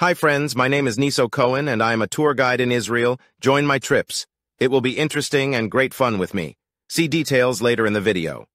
Hi friends, my name is Niso Cohen and I am a tour guide in Israel. Join my trips. It will be interesting and great fun with me. See details later in the video.